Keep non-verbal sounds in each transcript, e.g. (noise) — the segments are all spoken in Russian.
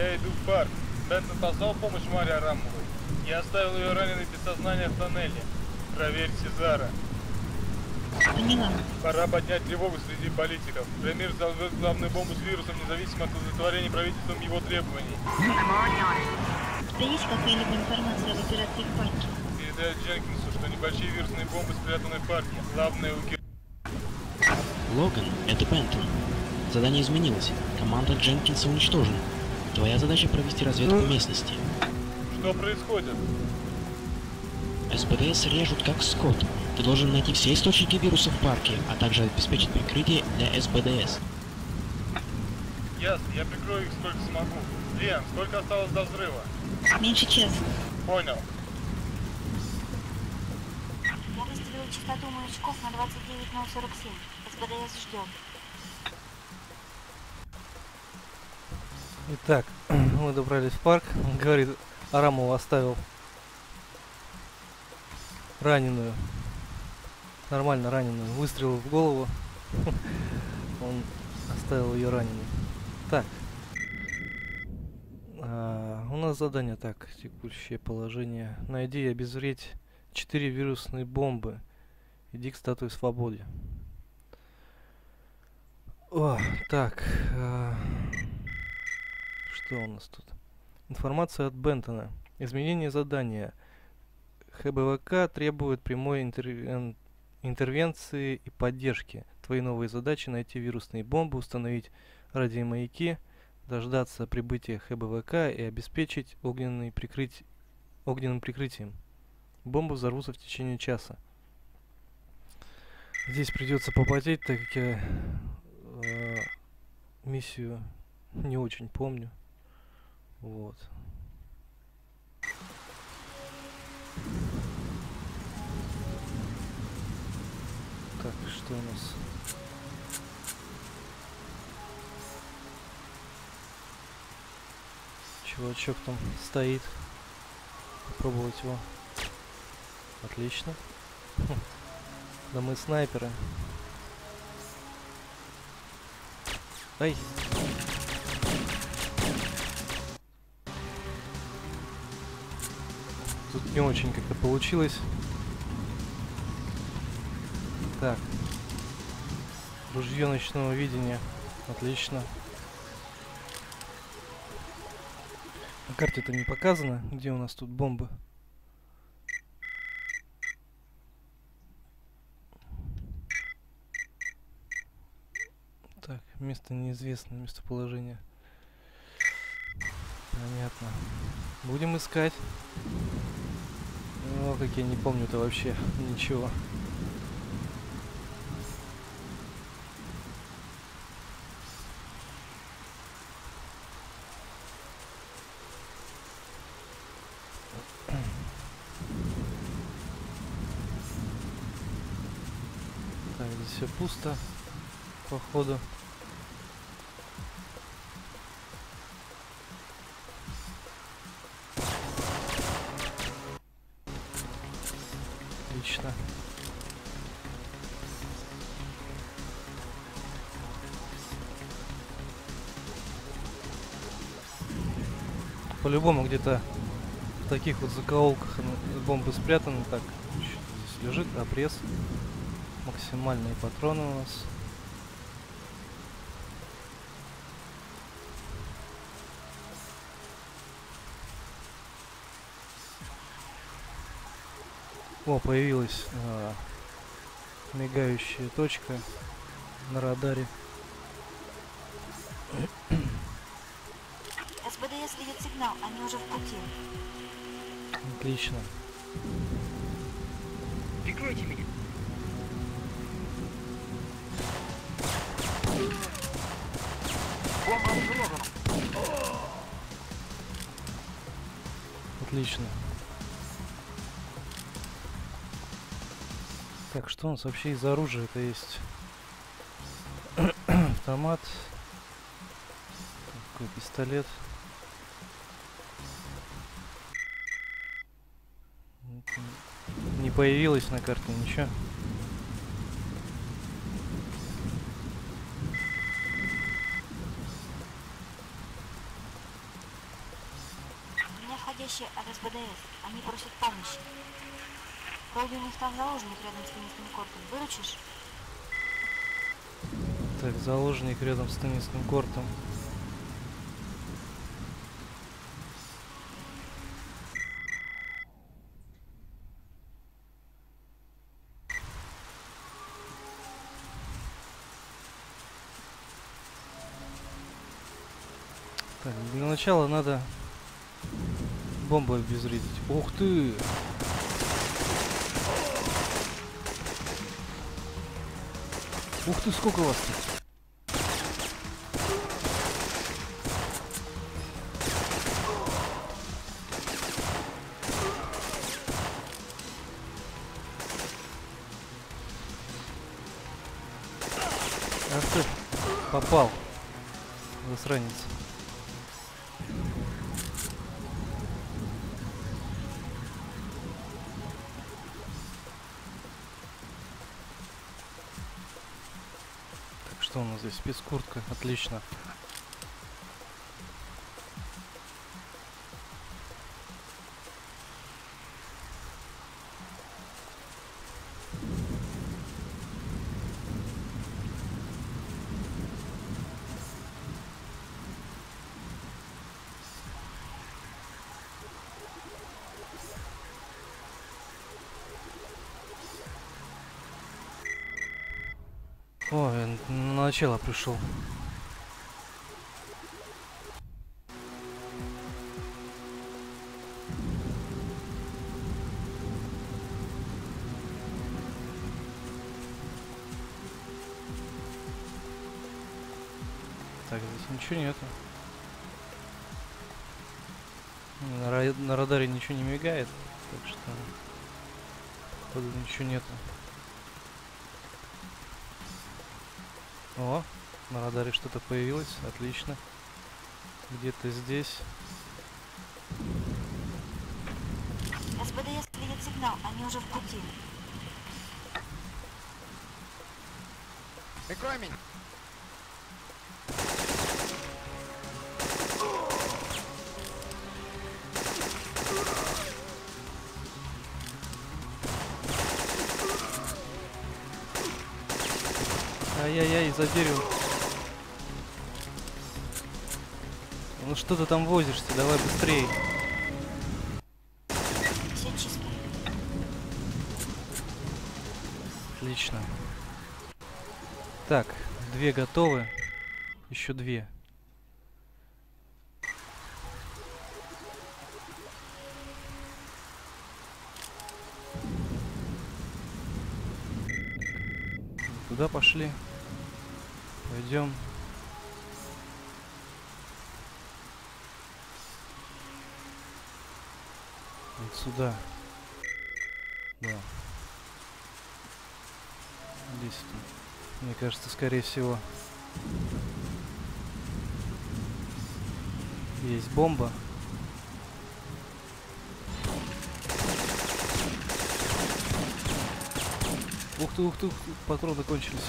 Я иду в парк. Бентон послал помощь Маре Арамовой. Я оставил ее раненой без сознания в тоннеле. Проверь Сезара. Пора поднять тревогу среди политиков. Премьер взорвет главную бомбу с вирусом, независимо от удовлетворения правительством его требований. Тебя есть какая-либо информация об операции в парке? Передает Дженкинсу, что небольшие вирусные бомбы спрятаны в парке. Главное у Кир... Логан, это Бентон. Задание изменилось. Команда Дженкинса уничтожена. Твоя задача провести разведку местности. Что происходит? СБДС режут как скот. Ты должен найти все источники вируса в парке, а также обеспечить прикрытие для СБДС. Ясно, я прикрою их сколько смогу. Лен, сколько осталось до взрыва? Меньше часа. Понял. Я выставила частоту маячков на 29047. СБДС ждет. Итак, (clears throat) мы добрались в парк. Он говорит, Арамов оставил раненую. Нормально раненую. Выстрел в голову. (laughs) Он оставил ее раненой. Так. А, у нас задание так. Текущее положение. Найди и обезвредь 4 вирусные бомбы. Иди к статуе свободы. О, так. а, что у нас тут? Информация от Бентона. Изменение задания. ХБВК требует прямой интервен- интервенции и поддержки. Твои новые задачи найти вирусные бомбы, установить радиомаяки, дождаться прибытия ХБВК и обеспечить огненный прикрыть... огненным прикрытием. Бомбы взорвутся в течение часа. Здесь придется попотеть, так как я э, миссию не очень помню. Вот. Так, что у нас? Чувачок там стоит. Попробовать его. Отлично. Да мы снайперы. Ай! Тут не очень как-то получилось. Так. Ружье ночного видения. Отлично. На карте это не показано, где у нас тут бомбы. Так, место неизвестно, местоположение. Понятно. Будем искать. О, как я не помню-то вообще ничего. Так, здесь все пусто, походу. Отлично. По-любому где-то в таких вот закоулках бомбы спрятаны. Так, здесь лежит обрез. Максимальные патроны у нас. О, появилась а, мигающая точка на радаре. СБДС видит сигнал, они уже в пути. Отлично. Прикройте меня. Бомба. Отлично. Так, что у нас вообще из оружия это есть? (clears throat) Автомат. Такой пистолет. Не появилось на карте ничего. вещи от СБДС. Они просят помощи. Там заложник рядом с теннисным кортом. Выручишь? Так, заложник рядом с теннисным кортом. Так, для начала надо бомбу обезвредить. Ух ты! Ух ты, сколько вас тут! Ах ты, попал. Засранец. Что у нас здесь? Спецкуртка, отлично. О, я н- на начало пришел. Так, здесь ничего нету. На, ра- на радаре ничего не мигает, так что походу ничего нету. О, на радаре что-то появилось, отлично. Где-то здесь. СБДС видит сигнал. Они уже в пути. Меня. Ай-яй-яй, за дерево. Ну что ты там возишься? Давай быстрее. Отлично. Так, две готовы. Еще две. Туда пошли. Пойдем. Вот сюда. Да. Здесь, мне кажется, скорее всего, есть бомба. Ух ты, ух ты, патроны кончились.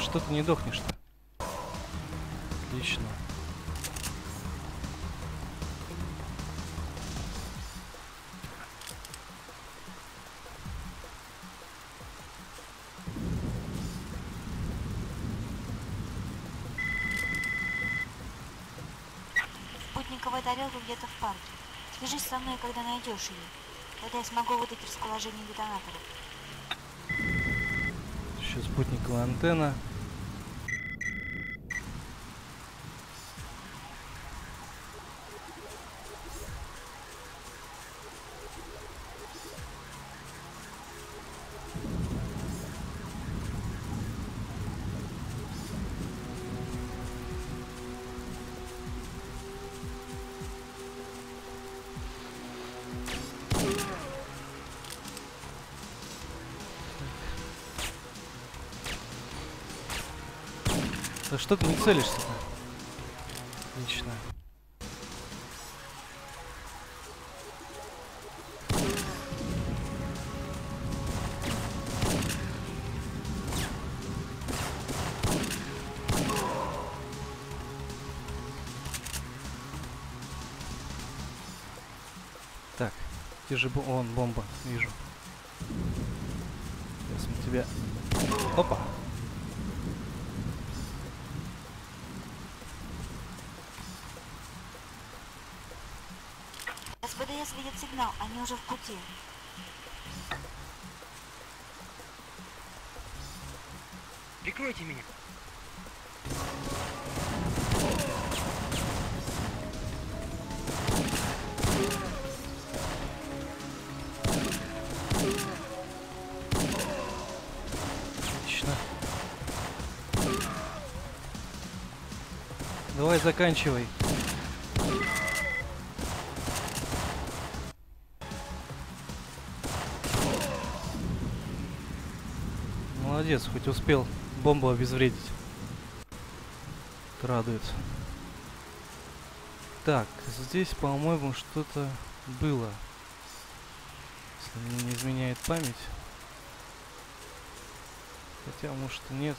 Что ты не дохнешь-то? Отлично. Спутниковая тарелка где-то в парке. Свяжись со мной, когда найдешь ее. Тогда я смогу выдать расположение детонаторов. Еще спутниковая антенна. Да что ты не целишься-то? Отлично. Так, где же бом... Вон, бомба, вижу. Сейчас мы тебя... Опа! Они уже в пути. Прикройте меня. Отлично. Давай заканчивай. Молодец, хоть успел бомбу обезвредить. Это радует. Так, здесь, по-моему, что-то было. Если мне не изменяет память. Хотя, может, и нет.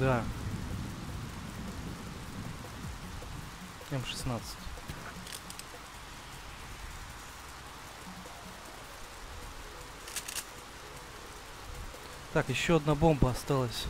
Да. М16. Так, еще одна бомба осталась.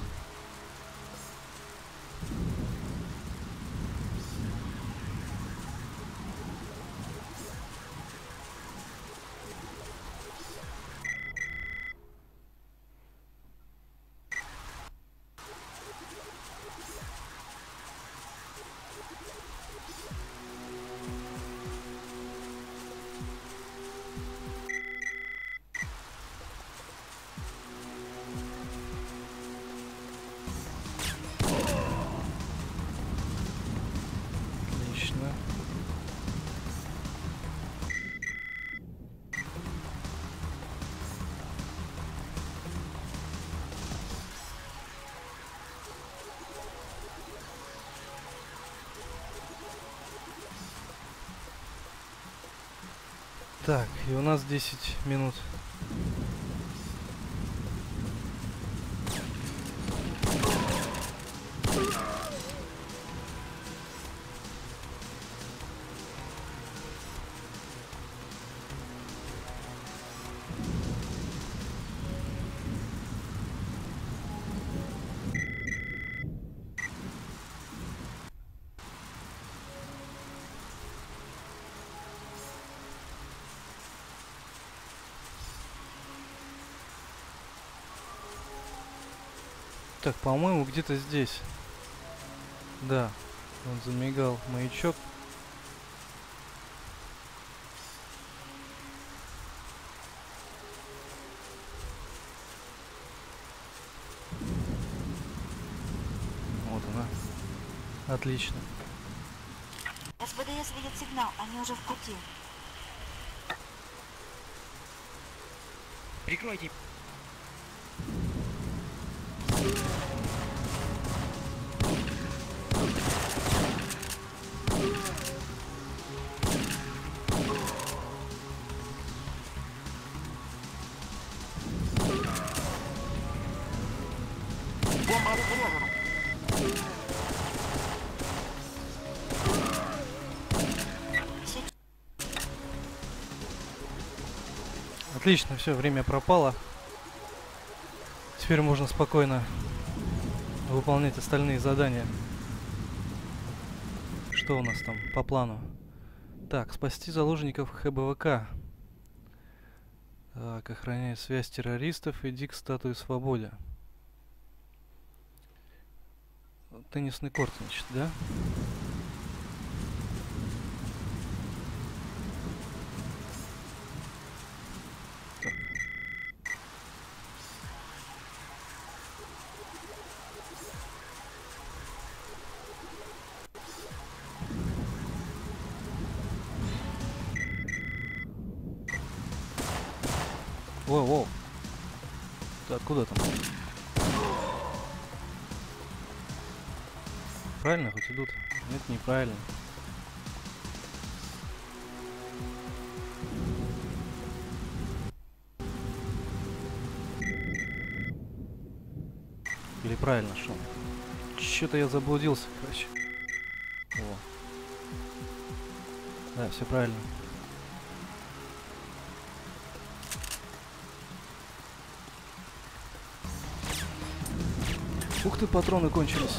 Так, и у нас 10 минут. Так, по-моему, где-то здесь. Да, он замигал маячок. Вот она. Отлично. СПДС видит сигнал, они уже в пути. Прикройте. Отлично, все, время пропало. Теперь можно спокойно выполнять остальные задания. Что у нас там по плану? Так, спасти заложников ХБВК. Так, охраняя связь террористов, иди к статуе свободе. Теннисный корт, значит, да? Воу, идут? Нет, неправильно. Смотри, правильно шел. Что-то я заблудился, короче. О. Да, все правильно. Ух ты, патроны кончились.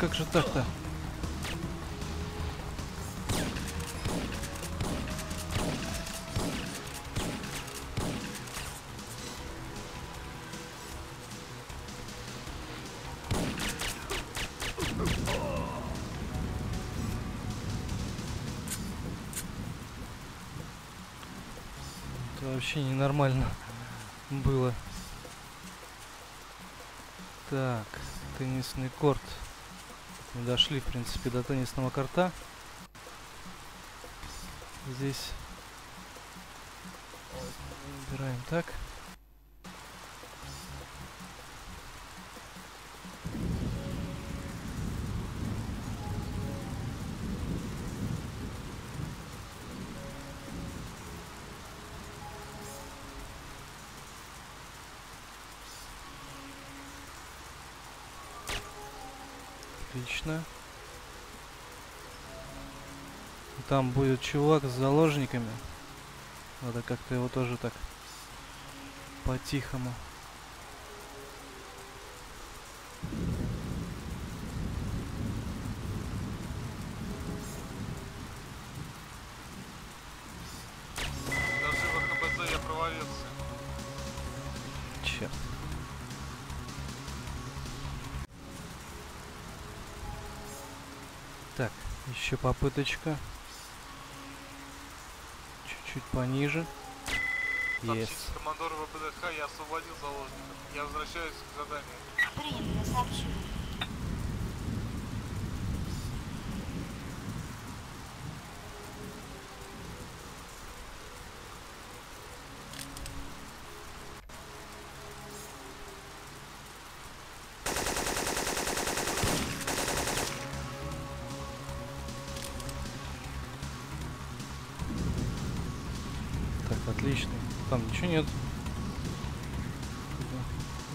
Как же так-то? Это вообще ненормально было. Так, теннисный корт. Мы дошли, в принципе, до теннисного корта. Здесь выбираем так. Там будет чувак с заложниками. Надо как-то его тоже так по-тихому. Так, еще попыточка. Чуть-чуть пониже. Есть. Командору ВПДХ, я освободил заложников. Я возвращаюсь к заданию. Принято, сообщу.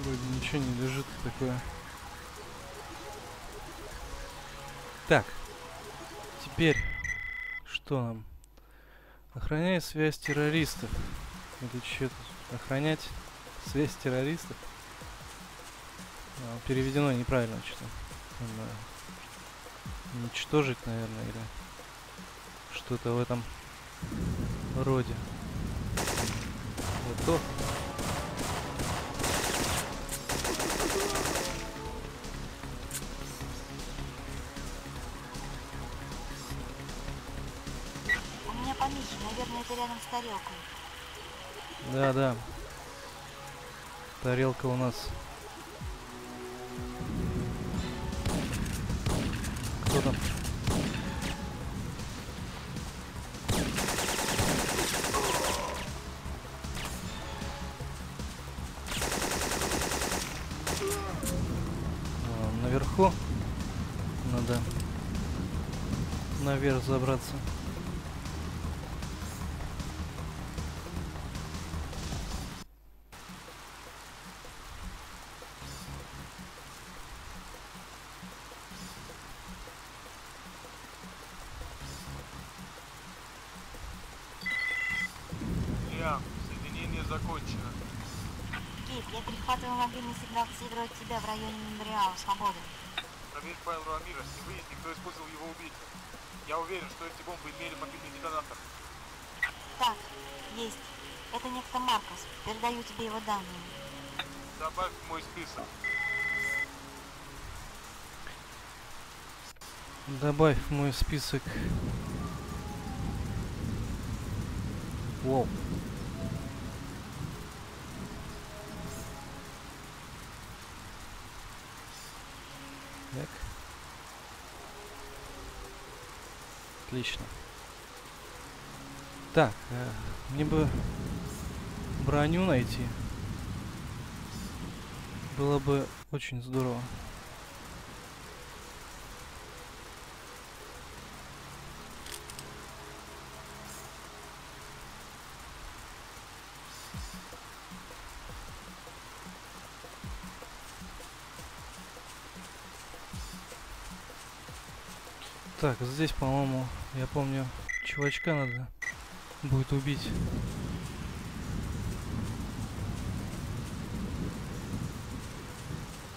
Вроде ничего не лежит такое. Так. Теперь. Что нам? Охраняй связь террористов. Это что тут? Охранять связь террористов? А, переведено неправильно что-то. Уничтожить, наверное, или что-то в этом роде. Готов. У Да, да. Тарелка у нас. Кто там? А, Наверху надо наверх забраться. Передаю тебе его данные. Добавь в мой список. Добавь в мой список. Воу. Так. Отлично. Так, э, мне бы броню найти. Было бы очень здорово. Так, здесь, по-моему, я помню, чувачка надо будет убить.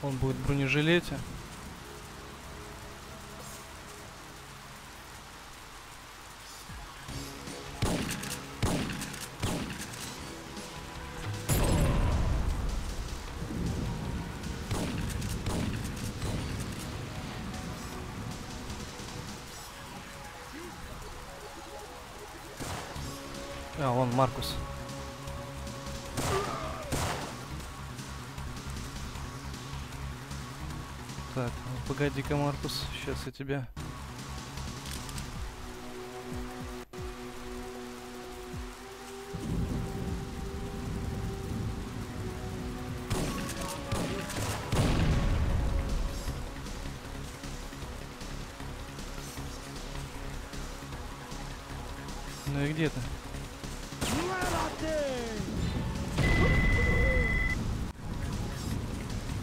Он будет в бронежилете. Погоди-ка, Маркус, сейчас я тебя... Ну и где ты?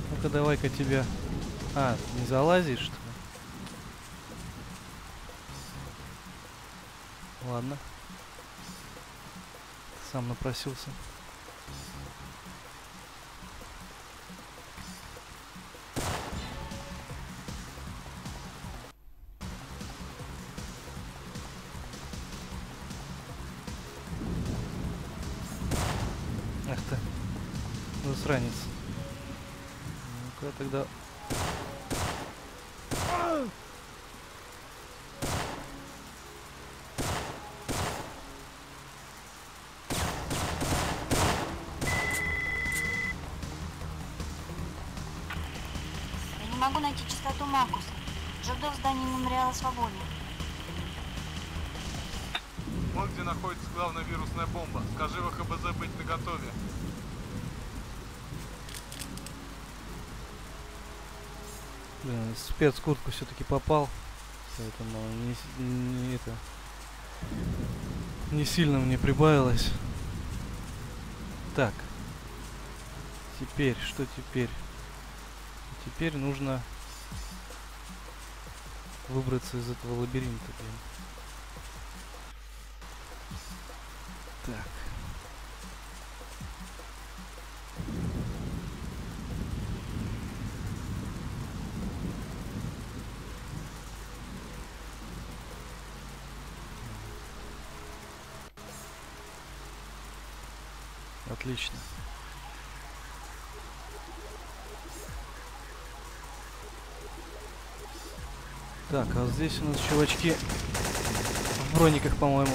Ну-ка давай-ка тебя... А, не залазишь, что ли? Ладно. Сам напросился. Могу найти чистоту Маркуса. Жду в здании мемориала свободы. Вот где находится главная вирусная бомба. Скажи в ХБЗ быть наготове. Блин, спецкуртку все-таки попал. Поэтому не, не это... Не сильно мне прибавилось. Так. Теперь, что теперь? Теперь нужно выбраться из этого лабиринта, блин. Так. Отлично. Так, а здесь у нас чувачки в брониках, по-моему.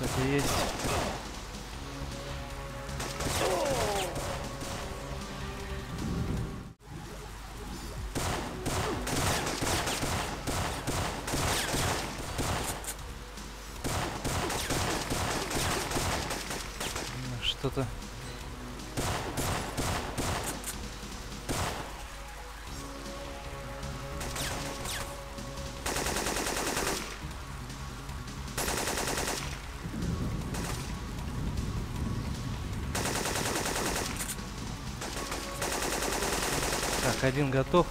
Так есть. Так, один готов.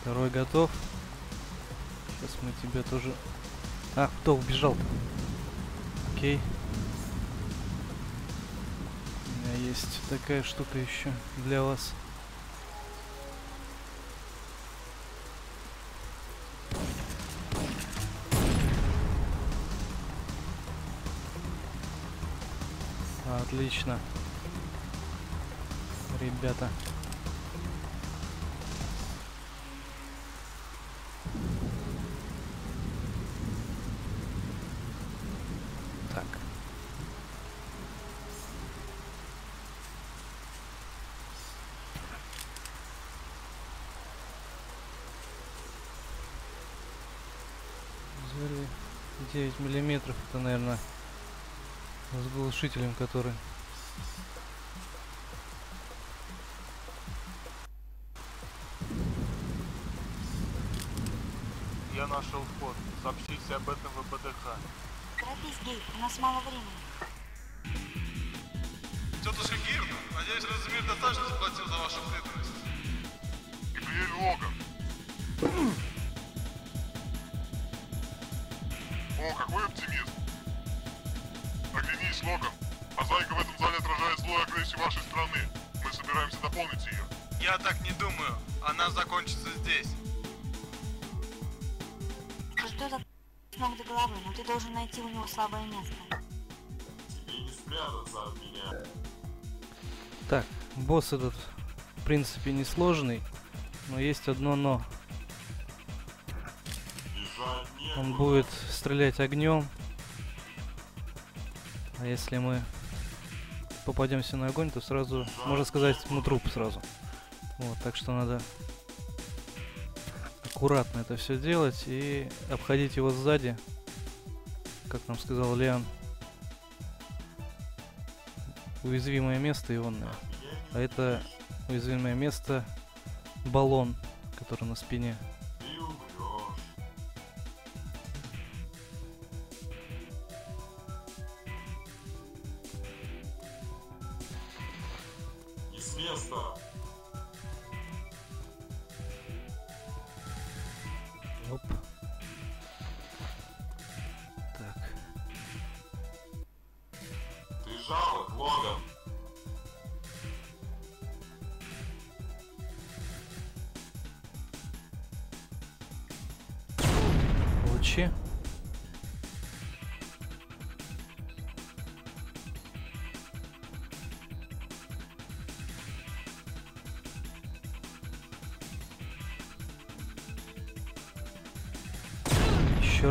Второй готов. Сейчас мы тебя тоже... А, кто убежал-то? Окей. У такая штука еще для вас. Отлично. Ребята. 9 миллиметров это наверное с глушителем который. Я нашел вход. Сообщите об этом в БДХ торопись гей у нас мало времени. Оглянись, Логан. Мозаика в этом зале отражает злую агрессию вашей страны. Мы собираемся дополнить ее. Я так не думаю. Она закончится здесь. Жду так с ног до головы, но ты должен найти у него слабое место. Так, босс этот, в принципе, несложный, но есть одно но. Он будет стрелять огнем. Если мы попадемся на огонь, то сразу, можно сказать, мы труп сразу. Вот, так что надо аккуратно это все делать и обходить его сзади, как нам сказал Лиан. Уязвимое место ионное. А это уязвимое место баллон, который на спине.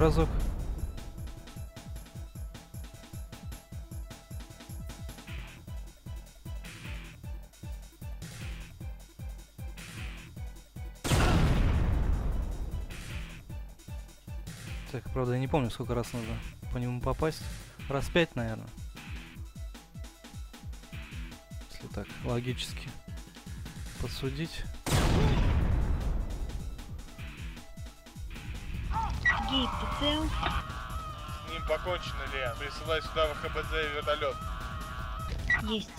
Разок. Так, правда, я не помню, сколько раз нужно по нему попасть. Раз пять, наверное. Если так, логически подсудить. Цел? С ним покончено, Лиан. Присылай сюда в ХБЗ вертолет. Есть.